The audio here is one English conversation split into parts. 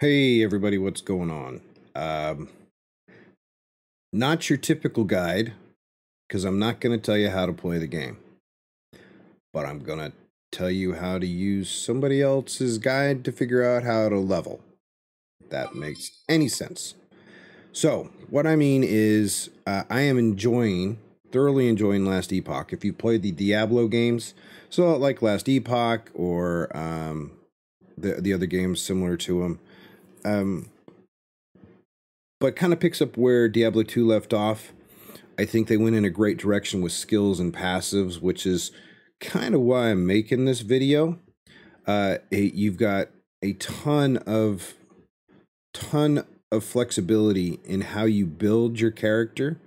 Hey everybody, what's going on? Um, not your typical guide, because I'm not going to tell you how to play the game, but I'm going to tell you how to use somebody else's guide to figure out how to level. If that makes any sense. So, what I mean is, uh, I am enjoying, thoroughly enjoying Last Epoch. If you played the Diablo games, so like Last Epoch or um, the the other games similar to them um, but kind of picks up where Diablo 2 left off. I think they went in a great direction with skills and passives, which is kind of why I'm making this video. Uh, you've got a ton of ton of flexibility in how you build your character,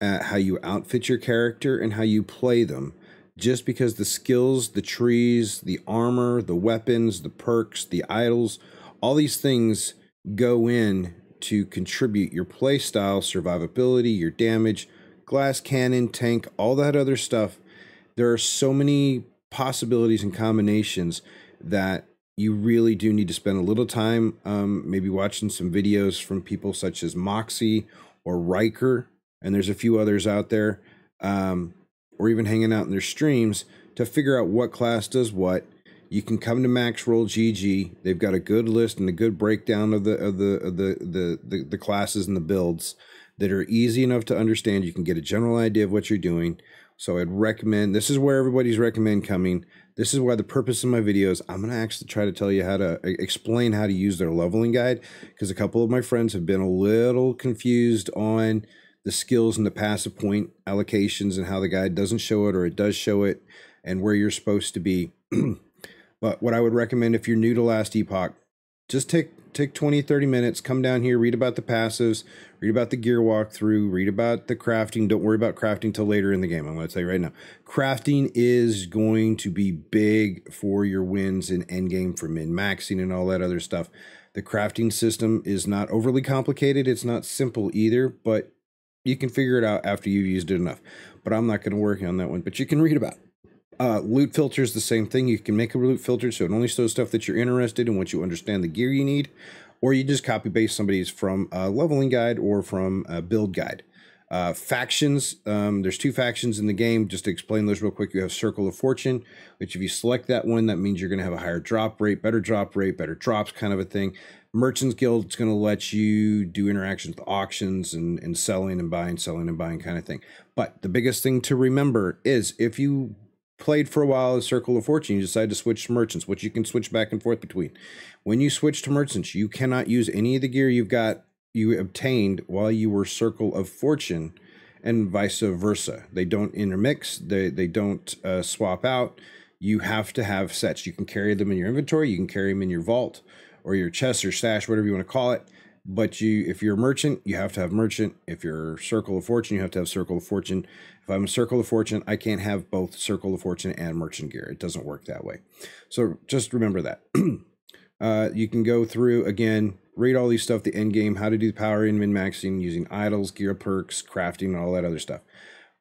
uh, how you outfit your character, and how you play them. Just because the skills, the trees, the armor, the weapons, the perks, the idols, all these things go in to contribute your playstyle, survivability, your damage, glass cannon, tank, all that other stuff. There are so many possibilities and combinations that you really do need to spend a little time um, maybe watching some videos from people such as Moxsy or Rhykker, and there's a few others out there, um, or even hanging out in their streams to figure out what class does what you can come to Maxroll GG. They've got a good list and a good breakdown of the of the of the, the the the classes and the builds that are easy enough to understand. You can get a general idea of what you're doing. So I'd recommend this is where everybody's recommend coming. This is why the purpose of my videos, I'm going to actually try to tell you how to explain how to use their leveling guide because a couple of my friends have been a little confused on the skills and the passive point allocations and how the guide doesn't show it or it does show it and where you're supposed to be. But what I would recommend if you're new to Last Epoch, just take take 20, 30 minutes, come down here, read about the passives, read about the gear walkthrough, read about the crafting. Don't worry about crafting till later in the game. I'm going to tell you right now. Crafting is going to be big for your wins in endgame for min maxing and all that other stuff. The crafting system is not overly complicated. It's not simple either, but you can figure it out after you've used it enough. But I'm not going to work on that one, but you can read about. Uh, loot filter is the same thing. You can make a loot filter so it only shows stuff that you're interested in once you understand the gear you need, or you just copy paste somebody's from a leveling guide or from a build guide. Uh, factions, um, there's two factions in the game. Just to explain those real quick, you have Circle of Fortune, which if you select that one, that means you're going to have a higher drop rate, better drop rate, better drops kind of a thing. Merchants Guild, it's going to let you do interactions with auctions and, and selling and buying, selling and buying kind of thing. But the biggest thing to remember is if you played for a while as Circle of Fortune, you decide to switch to merchants, which you can switch back and forth between. When you switch to merchants, you cannot use any of the gear you've got you obtained while you were Circle of Fortune, and vice versa. They don't intermix. They they don't uh, swap out. You have to have sets. You can carry them in your inventory. You can carry them in your vault or your chest or stash, whatever you want to call it. But you, if you're a merchant, you have to have merchant. If you're Circle of Fortune, you have to have Circle of Fortune. If I'm a Circle of Fortune, I can't have both Circle of Fortune and Merchant Gear. It doesn't work that way. So just remember that. uh, you can go through again, read all these stuff, the end game, how to do the power in min maxing using idols, gear perks, crafting, and all that other stuff.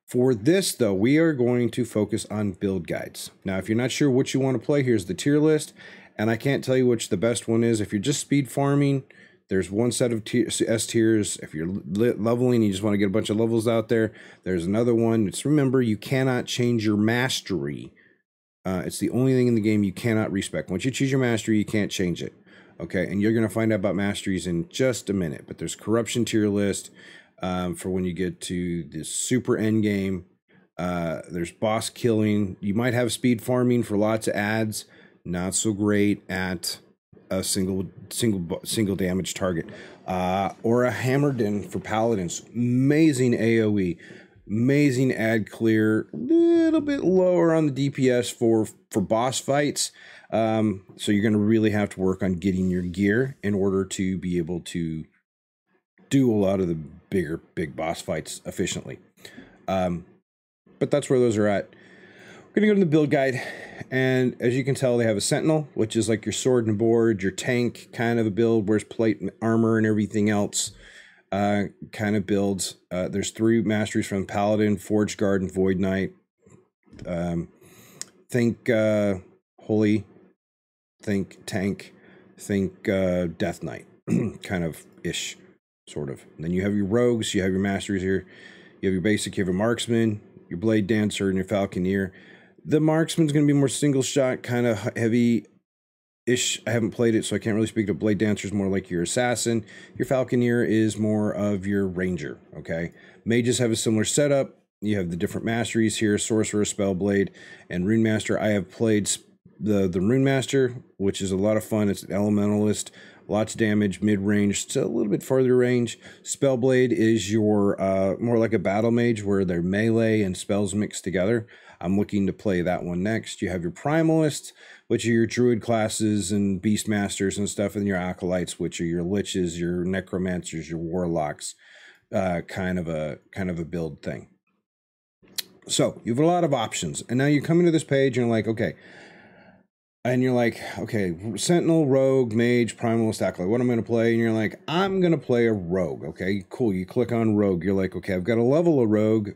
For this, though, we are going to focus on build guides. Now, if you're not sure what you want to play, here's the tier list. And I can't tell you which the best one is. If you're just speed farming, there's one set of S tiers. If you're leveling, you just want to get a bunch of levels out there. There's another one. Just remember, you cannot change your mastery. Uh, it's the only thing in the game you cannot respec. Once you choose your mastery, you can't change it. Okay, and you're going to find out about masteries in just a minute. But there's corruption tier list um, for when you get to the super end game. Uh, there's boss killing. You might have speed farming for lots of ads. Not so great at a single single single damage target, uh, or a Hammerdin for paladins. Amazing AOE, amazing ad clear. A little bit lower on the DPS for for boss fights. Um, so you're going to really have to work on getting your gear in order to be able to do a lot of the bigger big boss fights efficiently. Um, but that's where those are at. We're going to go to the build guide and as you can tell, they have a Sentinel, which is like your sword and board, your tank kind of a build, wears plate and armor and everything else uh, kind of builds. Uh, there's three masteries from Paladin, Forge Guard, and Void Knight. Um, think uh, Holy, think Tank, think uh, Death Knight, kind of ish, sort of. And then you have your rogues, you have your masteries here, you have your basic, you have your marksman, your blade dancer, and your falconeer. The marksman's going to be more single shot, kind of heavy ish. I haven't played it, so I can't really speak to Blade Dancer's more like your assassin. Your Falconeer is more of your ranger. Okay, mages have a similar setup. You have the different masteries here: Sorcerer, Spellblade, and Rune Master. I have played the the Rune Master, which is a lot of fun. It's an Elementalist, lots of damage, mid range, it's a little bit farther range. Spellblade is your uh, more like a battle mage, where they're melee and spells mixed together. I'm looking to play that one next. You have your Primalist, which are your druid classes and beastmasters and stuff, and your acolytes, which are your liches, your necromancers, your warlocks, uh, kind of a kind of a build thing. So you have a lot of options, and now you're coming to this page and you're like, okay, and you're like, okay, Sentinel, Rogue, Mage, Primalist, Acolyte. What am I going to play? And you're like, I'm going to play a Rogue. Okay, cool. You click on Rogue. You're like, okay, I've got a level of Rogue.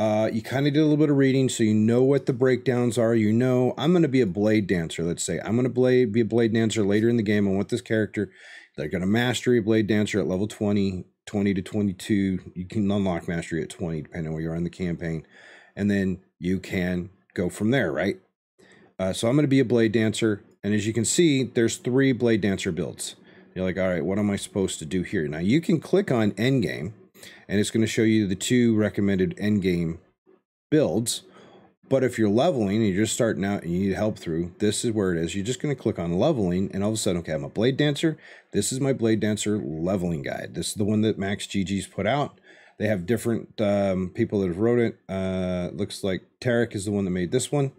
Uh, you kind of did a little bit of reading, so you know what the breakdowns are. You know, I'm going to be a blade dancer. Let's say I'm going to be a blade dancer later in the game. I want this character. They're going to mastery blade dancer at level 20, 20 to 22. You can unlock mastery at 20, depending on where you are in the campaign, and then you can go from there, right? Uh, so I'm going to be a blade dancer, and as you can see, there's three blade dancer builds. You're like, all right, what am I supposed to do here? Now you can click on Endgame and it's going to show you the two recommended end game builds. But if you're leveling and you're just starting out and you need help through, this is where it is. You're just going to click on leveling, and all of a sudden, okay, I'm a Blade Dancer. This is my Blade Dancer leveling guide. This is the one that Max GG's put out. They have different um, people that have wrote it. Uh, looks like Tarek is the one that made this one.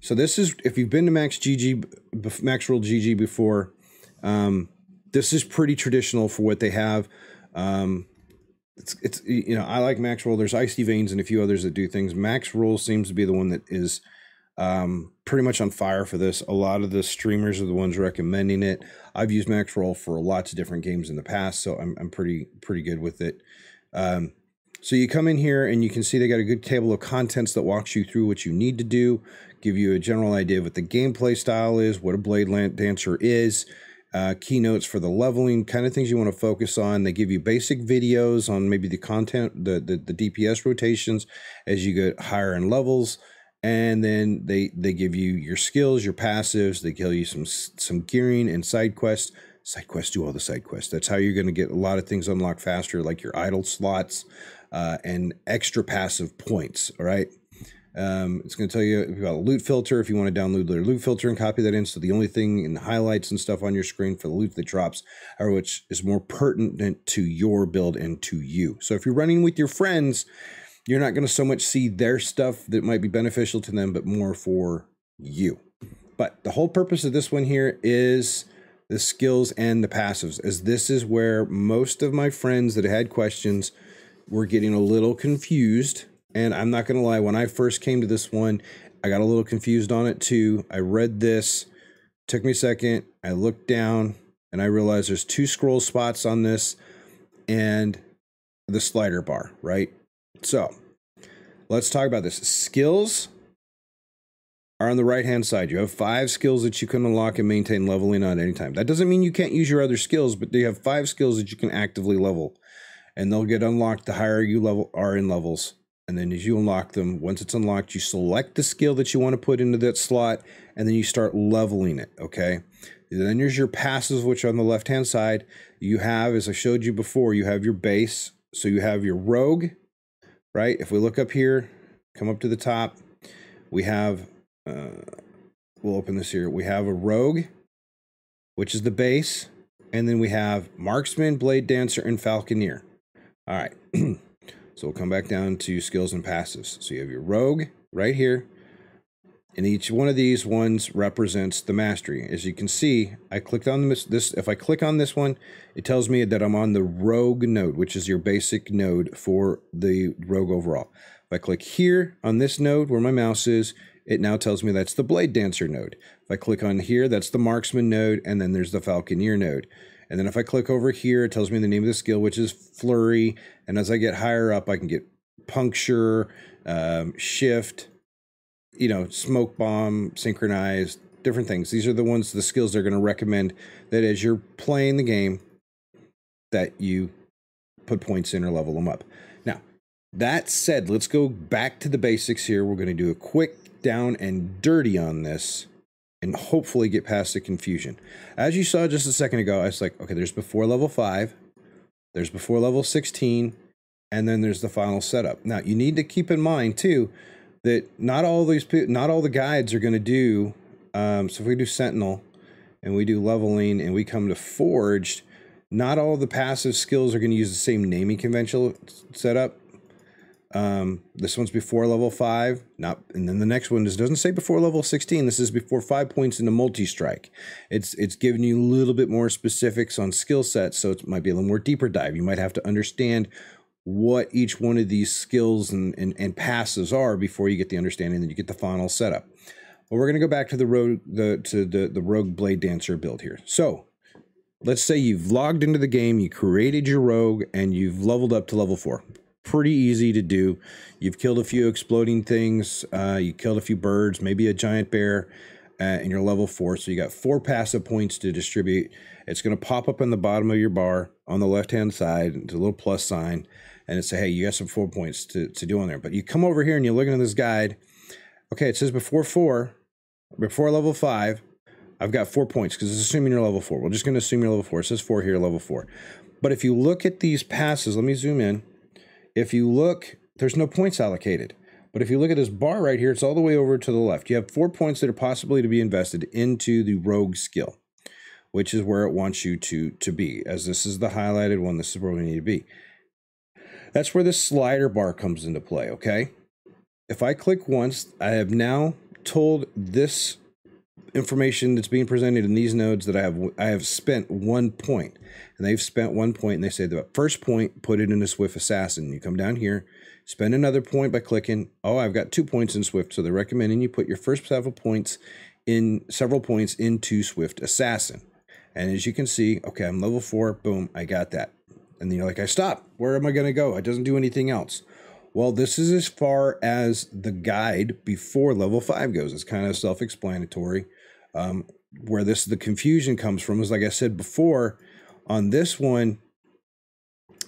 So this is if you've been to Max GG, Maxroll GG before, um, this is pretty traditional for what they have. Um, it's it's you know I like Maxroll. There's Icy Veins and a few others that do things. Maxroll seems to be the one that is um, pretty much on fire for this. A lot of the streamers are the ones recommending it. I've used Maxroll for lots of different games in the past, so I'm I'm pretty pretty good with it. Um, so you come in here and you can see they got a good table of contents that walks you through what you need to do, give you a general idea of what the gameplay style is, what a blade dancer is uh, keynotes for the leveling, kind of things you want to focus on. They give you basic videos on maybe the content, the, the, the DPS rotations as you get higher in levels. And then they, they give you your skills, your passives. They give you some some gearing and side quests. Side quests do all the side quests. That's how you're going to get a lot of things unlocked faster, like your idol slots uh, and extra passive points. All right. Um, it's going to tell you about loot filter if you want to download the loot filter and copy that in. So the only thing in highlights and stuff on your screen for the loot that drops are which is more pertinent to your build and to you. So if you're running with your friends, you're not going to so much see their stuff that might be beneficial to them, but more for you. But the whole purpose of this one here is the skills and the passives, as this is where most of my friends that had questions were getting a little confused and I'm not going to lie, when I first came to this one, I got a little confused on it too. I read this, took me a second. I looked down and I realized there's two scroll spots on this and the slider bar, right? So let's talk about this. Skills are on the right hand side. You have five skills that you can unlock and maintain leveling on any time. That doesn't mean you can't use your other skills, but you have five skills that you can actively level. And they'll get unlocked the higher you level are in levels. And then as you unlock them, once it's unlocked, you select the skill that you want to put into that slot, and then you start leveling it. Okay. Then there's your passes, which on the left hand side, you have, as I showed you before, you have your base. So you have your rogue, right? If we look up here, come up to the top, we have, uh, we'll open this here. We have a rogue, which is the base. And then we have marksman, blade dancer, and falconeer. All right. So we'll come back down to skills and passives. So you have your rogue right here. And each one of these ones represents the mastery. As you can see, I clicked on this, this. If I click on this one, it tells me that I'm on the rogue node, which is your basic node for the rogue overall. If I click here on this node where my mouse is, it now tells me that's the blade dancer node. If I click on here, that's the marksman node, and then there's the falconeer node. And then if I click over here, it tells me the name of the skill, which is flurry. And as I get higher up, I can get puncture, um, shift, you know, smoke bomb, synchronized, different things. These are the ones, the skills they're going to recommend that as you're playing the game, that you put points in or level them up. Now, that said, let's go back to the basics here. We're going to do a quick down and dirty on this and hopefully get past the confusion. As you saw just a second ago, I was like, okay, there's before level 5, there's before level 16, and then there's the final setup. Now, you need to keep in mind too that not all these not all the guides are going to do um, so if we do sentinel and we do leveling and we come to forged not all the passive skills are going to use the same naming conventional setup um, this one's before level 5 not and then the next one doesn't say before level 16 this is before 5 points into multi-strike it's it's giving you a little bit more specifics on skill sets so it might be a little more deeper dive you might have to understand what each one of these skills and, and, and passes are before you get the understanding that you get the final setup. But we're going to go back to the rogue the to the, the rogue blade dancer build here. So let's say you've logged into the game, you created your rogue, and you've leveled up to level four. Pretty easy to do. You've killed a few exploding things, uh, you killed a few birds, maybe a giant bear, uh, and you're level four. So you got four passive points to distribute. It's going to pop up in the bottom of your bar on the left hand side. It's a little plus sign and it say, hey, you got some four points to, to do on there. But you come over here and you're looking at this guide. Okay, it says before four, before level five, I've got four points because it's assuming you're level four. We're just going to assume you're level four. It says four here, level four. But if you look at these passes, let me zoom in. If you look, there's no points allocated. But if you look at this bar right here, it's all the way over to the left. You have four points that are possibly to be invested into the rogue skill, which is where it wants you to, to be. As this is the highlighted one, this is where we need to be. That's where the slider bar comes into play, okay? If I click once, I have now told this information that's being presented in these nodes that I have I have spent one point and they've spent one point and they say the first point put it in a swift assassin you come down here spend another point by clicking oh I've got two points in swift so they're recommending you put your first several points in several points into swift assassin and as you can see okay I'm level four boom I got that and then you're like, I stop. Where am I going to go? It doesn't do anything else. Well, this is as far as the guide before level five goes. It's kind of self explanatory. Um, where this the confusion comes from is like I said before, on this one,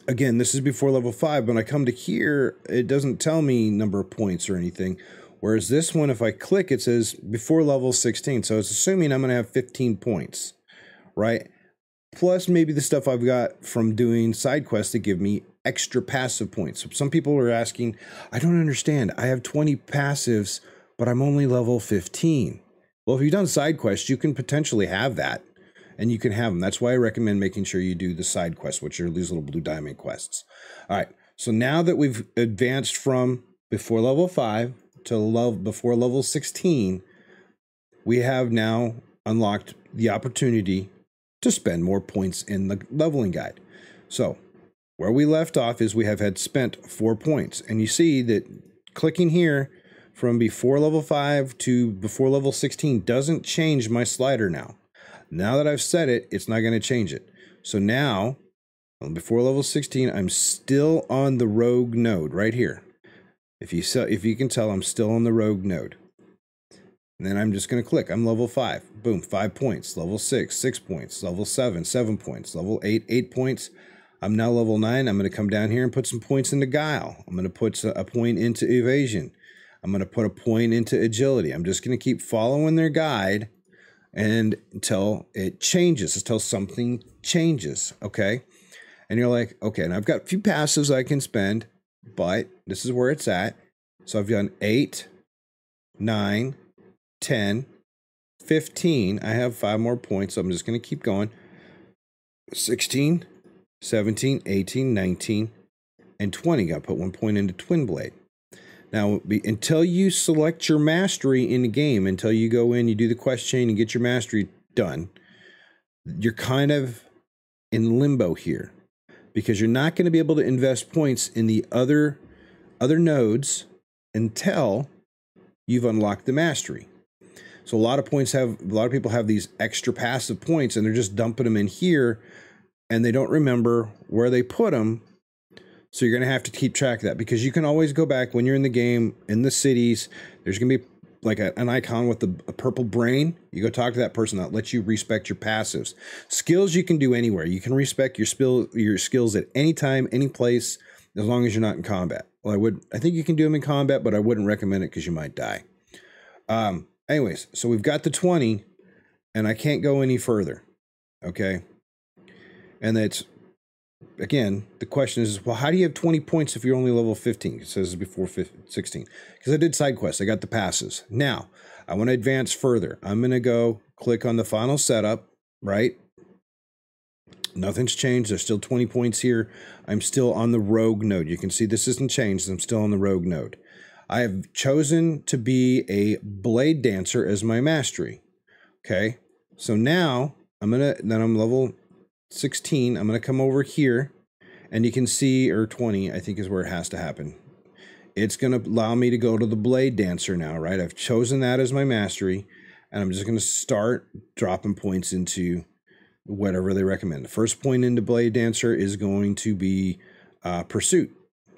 again, this is before level five. When I come to here, it doesn't tell me number of points or anything. Whereas this one, if I click, it says before level 16. So it's assuming I'm going to have 15 points, right? plus maybe the stuff I've got from doing side quests to give me extra passive points. Some people are asking, I don't understand. I have 20 passives, but I'm only level 15. Well, if you've done side quests, you can potentially have that and you can have them. That's why I recommend making sure you do the side quests, which are these little blue diamond quests. All right. So now that we've advanced from before level 5 to love before level 16, we have now unlocked the opportunity to spend more points in the leveling guide. So, where we left off is we have had spent four points. And you see that clicking here from before level 5 to before level 16 doesn't change my slider now. Now that I've set it, it's not going to change it. So now, before level 16, I'm still on the rogue node right here. If you, if you can tell, I'm still on the rogue node. And then I'm just going to click. I'm level 5. Boom, 5 points. Level 6, 6 points. Level 7, 7 points. Level 8, 8 points. I'm now level 9. I'm going to come down here and put some points into Guile. I'm going to put a point into Evasion. I'm going to put a point into Agility. I'm just going to keep following their guide and until it changes, until something changes, okay? And you're like, okay, and I've got a few passives I can spend, but this is where it's at. So I've done 8, 9, 10, 15. I have five more points, so I'm just going to keep going. 16, 17, 18, 19, and 20. Got to put one point into Twin Blade. Now, be, until you select your mastery in the game, until you go in, you do the quest chain and get your mastery done, you're kind of in limbo here because you're not going to be able to invest points in the other other nodes until you've unlocked the mastery. So a lot of points have a lot of people have these extra passive points and they're just dumping them in here and they don't remember where they put them. So you're going to have to keep track of that because you can always go back when you're in the game in the cities. There's going to be like a, an icon with a, a, purple brain, you go talk to that person that lets you respec your passives. Skills you can do anywhere. You can respec your skill your skills at any time, any place, as long as you're not in combat. Well, I would I think you can do them in combat, but I wouldn't recommend it because you might die. Um, anyways, so we've got the 20, and I can't go any further. Okay. And that's again, the question is, well, how do you have 20 points if you're only level 15? It says before 15, 16. Because I did side quests, I got the passes. Now, I want to advance further. I'm going to go click on the final setup, right? Nothing's changed. There's still 20 points here. I'm still on the rogue node. You can see this isn't changed. I'm still on the rogue node. I have chosen to be a blade dancer as my mastery. Okay. So now I'm going to, then I'm level 16, I'm going to come over here and you can see, or 20, I think is where it has to happen. It's going to allow me to go to the Blade Dancer now, right? I've chosen that as my mastery and I'm just going to start dropping points into whatever they recommend. The first point into Blade Dancer is going to be uh, Pursuit,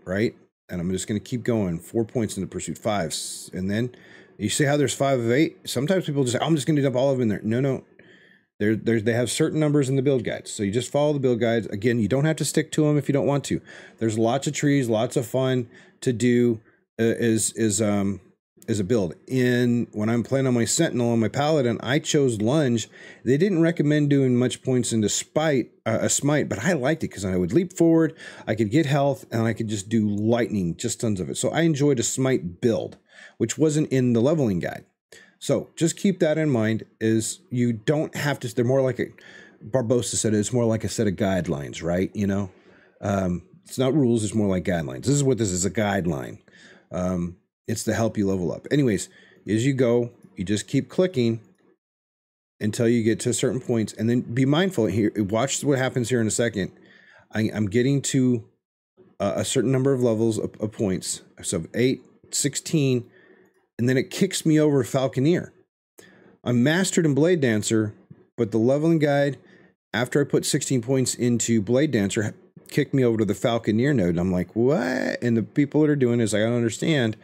right? And I'm just going to keep going. Four points into Pursuit, five. And then you see how there's five of eight? Sometimes people just I'm just going to dump all of them in there. No, no, there, they have certain numbers in the build guides. So you just follow the build guides. Again, you don't have to stick to them if you don't want to. There's lots of trees, lots of fun to do uh, is is um is a build. In when I'm playing on my Sentinel on my Paladin, I chose Lunge. They didn't recommend doing much points into spite uh, a smite, but I liked it because I would leap forward, I could get health, and I could just do lightning, just tons of it. So I enjoyed a smite build, which wasn't in the leveling guide. So just keep that in mind is you don't have to, they're more like a, Barbossa said it's more like a set of guidelines, right? You know, um, it's not rules, it's more like guidelines. This is what this is a guideline. Um, it's to help you level up. Anyways, as you go, you just keep clicking until you get to certain points and then be mindful here. Watch what happens here in a second. I, am getting to a, a certain number of levels of, of points. So 8, 16, and then it kicks me over Falconeer. I'm mastered in Blade Dancer, but the leveling guide, after I put 16 points into Blade Dancer, kicked me over to the Falconeer node. And I'm like, what? And the people that are doing this, I don't understand.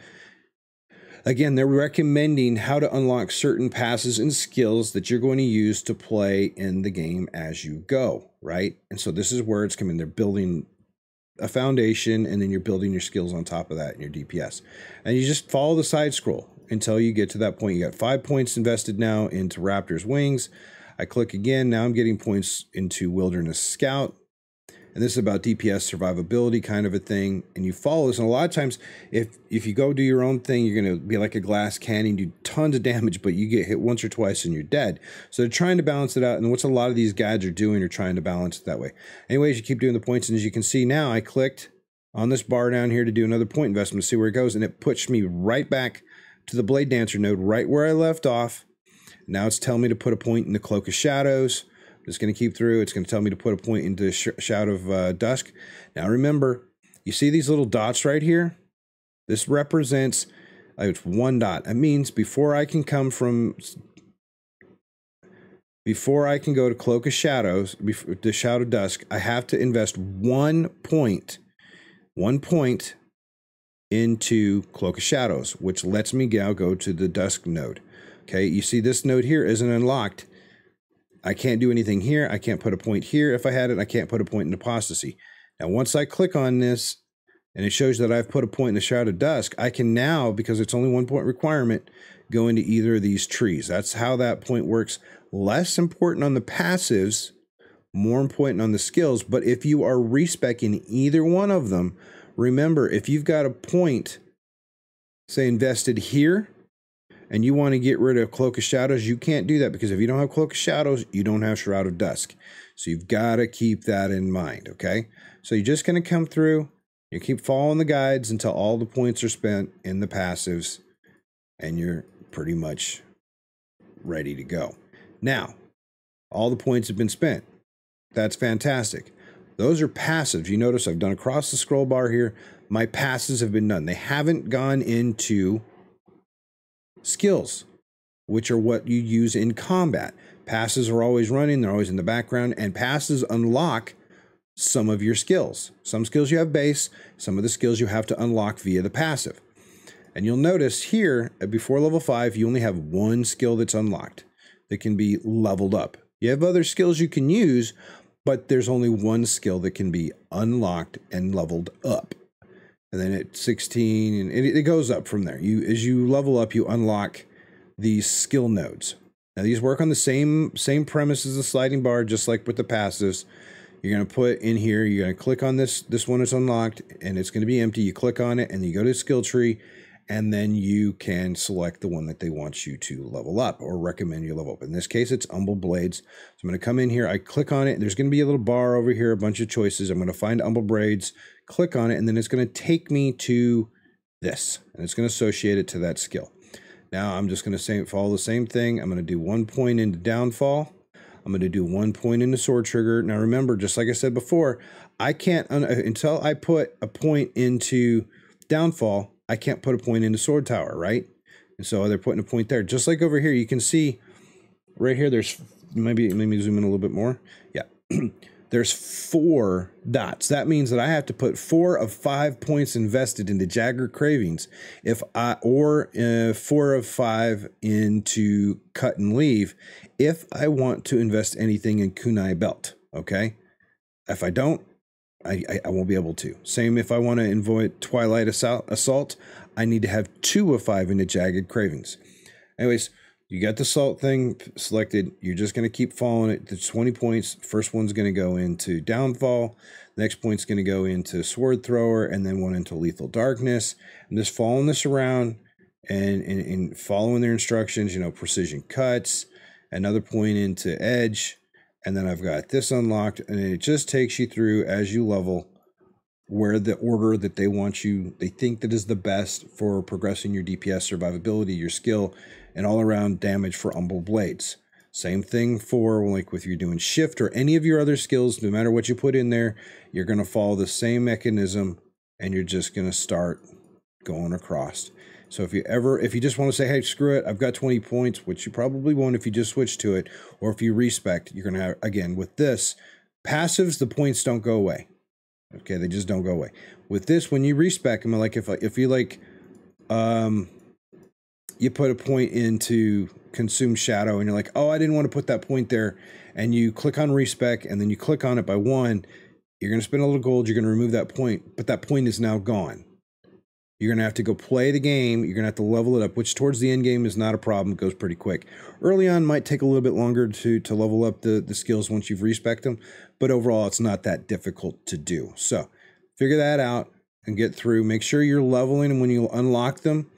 Again, they're recommending how to unlock certain passes and skills that you're going to use to play in the game as you go, right? And so this is where it's coming. They're building a foundation and then you're building your skills on top of that in your DPS. And you just follow the side scroll until you get to that point. You got five points invested now into Raptor's Wings. I click again. Now I'm getting points into Wilderness Scout and this is about DPS survivability kind of a thing. And you follow this, and a lot of times, if if you go do your own thing, you're going to be like a glass cannon, do tons of damage, but you get hit once or twice and you're dead. So they're trying to balance it out, and what's a lot of these guides are doing, are trying to balance it that way. Anyways, you keep doing the points, and as you can see now, I clicked on this bar down here to do another point investment, see where it goes, and it pushed me right back to the Blade Dancer node, right where I left off. Now it's telling me to put a point in the Cloak of Shadows. It's going to keep through. It's going to tell me to put a point into sh- Shroud of uh, Dusk. Now remember, you see these little dots right here? This represents, uh, it's one dot. That means before I can come from, before I can go to Cloak of Shadows, before, the Shout of Dusk, I have to invest one point, one point into Cloak of Shadows, which lets me now go to the Dusk node. Okay, you see this node here isn't unlocked I can't do anything here. I can't put a point here. If I had it, I can't put a point in apostasy. Now, once I click on this and it shows that I've put a point in the Shroud of Dusk, I can now, because it's only one point requirement, go into either of these trees. That's how that point works. Less important on the passives, more important on the skills. But if you are respecing either one of them, remember, if you've got a point, say invested here, and you want to get rid of Cloak of Shadows, you can't do that because if you don't have Cloak of Shadows, you don't have Shroud of Dusk. So you've got to keep that in mind, okay? So you're just going to come through, you keep following the guides until all the points are spent in the passives, and you're pretty much ready to go. Now, all the points have been spent. That's fantastic. Those are passives. You notice I've done across the scroll bar here. My passes have been done. They haven't gone into skills, which are what you use in combat. Passes are always running, they're always in the background, and passes unlock some of your skills. Some skills you have base, some of the skills you have to unlock via the passive. And you'll notice here, uh, before level five, you only have one skill that's unlocked that can be leveled up. You have other skills you can use, but there's only one skill that can be unlocked and leveled up. And then at 16, and it, it goes up from there. You as you level up, you unlock these skill nodes. Now these work on the same same premise as the sliding bar, just like with the passives. You're going to put in here, you're going to click on this, this one is unlocked and it's going to be empty. You click on it and you go to skill tree and then you can select the one that they want you to level up or recommend you level up. In this case, it's Umbral Blades. So I'm going to come in here, I click on it, there's going to be a little bar over here, a bunch of choices. I'm going to find Umbral Blades, click on it, and then it's going to take me to this, and it's going to associate it to that skill. Now I'm just going to say follow the same thing. I'm going to do one point into downfall. I'm going to do one point in the sword trigger. Now remember, just like I said before, I can't, uh, until I put a point into downfall, I can't put a point into sword tower, right? And so they're putting a point there. Just like over here, you can see right here, there's, maybe, maybe zoom in a little bit more. Yeah. there's four dots. That means that I have to put four of five points invested into Jagged Cravings if I or uh, four of five into Cut and Leave if I want to invest anything in Kunai Belt. Okay, if I don't, I, I, I won't be able to. Same if I want to avoid Twilight Assault, I need to have two of five into Jagged Cravings. Anyways, you got the salt thing selected. You're just going to keep following it. The 20 points. First one's going to go into downfall. next point's going to go into sword thrower, and then one into lethal darkness. I'm just following this around and, and, and following their instructions. You know, precision cuts. Another point into edge, and then I've got this unlocked, and it just takes you through as you level where the order that they want you, they think that is the best for progressing your DPS survivability, your skill, and all around damage for Umbral Blades. Same thing for like with you doing shift or any of your other skills, no matter what you put in there, you're going to follow the same mechanism and you're just going to start going across. So if you ever, if you just want to say, hey, screw it, I've got 20 points, which you probably won't if you just switch to it, or if you respec, you're going to have, again, with this, passives, the points don't go away. Okay, they just don't go away. With this, when you respec them, like if, if you like, um, you put a point into consume shadow and you're like, oh, I didn't want to put that point there. And you click on respec and then you click on it by one, you're going to spend a little gold, you're going to remove that point, but that point is now gone. You're going to have to go play the game. You're going to have to level it up, which towards the end game is not a problem. It goes pretty quick. Early on might take a little bit longer to, to level up the, the skills once you've respec them, but overall it's not that difficult to do. So figure that out and get through. Make sure you're leveling and when you unlock them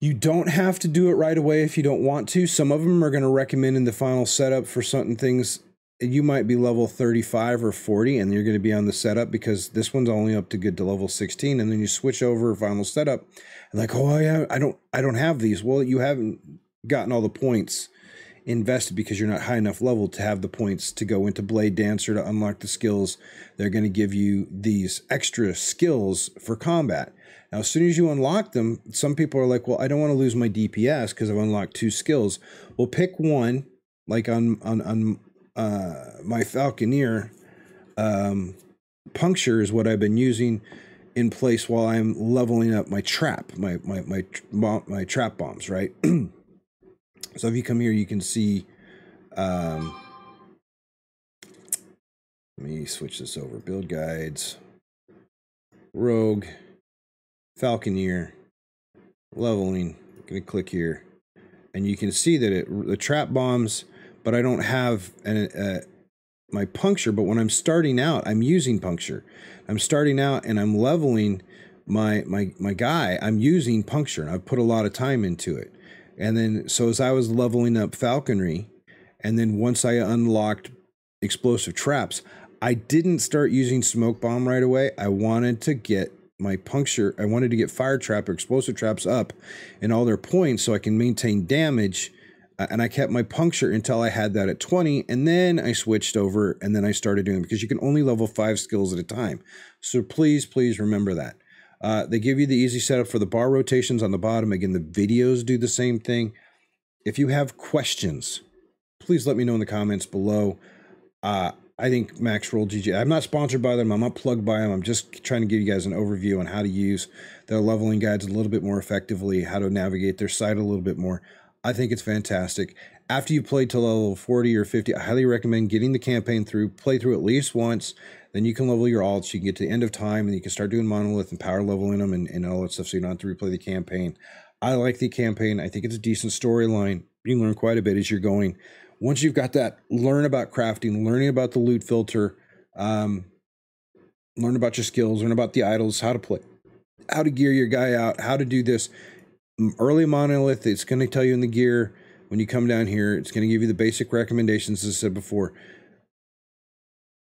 you don't have to do it right away if you don't want to. Some of them are going to recommend in the final setup for certain things. You might be level 35 or 40 and you're going to be on the setup because this one's only up to good to level 16 and then you switch over final setup and like, "Oh yeah, I don't I don't have these." Well, you haven't gotten all the points invested because you're not high enough level to have the points to go into Blade Dancer to unlock the skills. They're going to give you these extra skills for combat. Now, as soon as you unlock them, some people are like, well, I don't want to lose my DPS because I've unlocked two skills. Well, pick one, like on, on, on uh, my Falconeer, um, puncture is what I've been using in place while I'm leveling up my trap, my, my, my, my, trap bombs, right? so if you come here, you can see, um, let me switch this over, build guides, rogue, Falconeer, leveling. I'm gonna click here, and you can see that it the trap bombs, but I don't have an, uh, my puncture. But when I'm starting out, I'm using puncture. I'm starting out and I'm leveling my my my guy. I'm using puncture, and I've put a lot of time into it. And then so as I was leveling up falconry, and then once I unlocked explosive traps, I didn't start using smoke bomb right away. I wanted to get my puncture. I wanted to get fire trap or explosive traps up and all their points so I can maintain damage. Uh, and I kept my puncture until I had that at 20. And then I switched over and then I started doing because you can only level five skills at a time. So please, please remember that. Uh, they give you the easy setup for the bar rotations on the bottom. Again, the videos do the same thing. If you have questions, please let me know in the comments below. Uh, I think Maxroll GG. I'm not sponsored by them. I'm not plugged by them. I'm just trying to give you guys an overview on how to use their leveling guides a little bit more effectively, how to navigate their site a little bit more. I think it's fantastic. After you play to level 40 or 50, I highly recommend getting the campaign through, play through at least once. Then you can level your alts. You can get to the end of time and you can start doing monolith and power leveling them and, and all that stuff so you don't have to replay the campaign. I like the campaign. I think it's a decent storyline. You learn quite a bit as you're going once you've got that, learn about crafting, learning about the loot filter, um, learn about your skills, learn about the idols, how to play, how to gear your guy out, how to do this. Early monolith, it's going to tell you in the gear when you come down here, it's going to give you the basic recommendations, as I said before.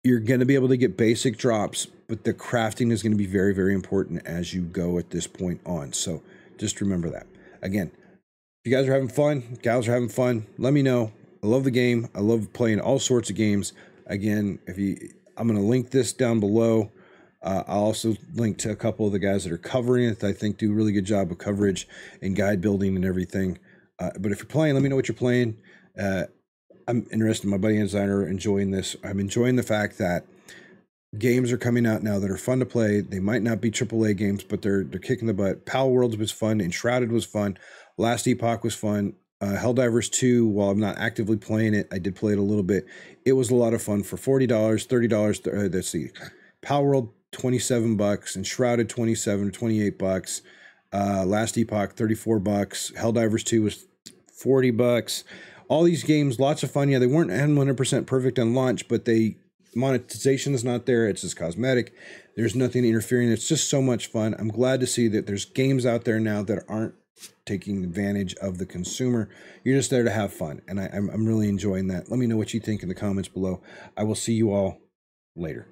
You're going to be able to get basic drops, but the crafting is going to be very, very important as you go at this point on. So just remember that. Again, if you guys are having fun, gals are having fun, let me know. I love the game. I love playing all sorts of games. Again, if you, I'm going to link this down below. Uh, I'll also link to a couple of the guys that are covering it. That I think do a really good job of coverage and guide building and everything. Uh, but if you're playing, let me know what you're playing. Uh, I'm interested. My buddy and designer enjoying this. I'm enjoying the fact that games are coming out now that are fun to play. They might not be AAA games, but they're they're kicking the butt. Palworlds was fun. Enshrouded was fun. Last Epoch was fun. Uh, Helldivers 2, while I'm not actively playing it, I did play it a little bit. It was a lot of fun for $40, $30. Uh, let's see. Palworld, 27 bucks. Enshrouded, 27 or 28 bucks. Uh, Last Epoch, 34 bucks. Helldivers 2 was 40 bucks. All these games, lots of fun. Yeah, they weren't 100% perfect on launch, but they monetization is not there. It's just cosmetic. There's nothing interfering. It's just so much fun. I'm glad to see that there's games out there now that aren't taking advantage of the consumer. You're just there to have fun. And I, am I'm really enjoying that. Let me know what you think in the comments below. I will see you all later.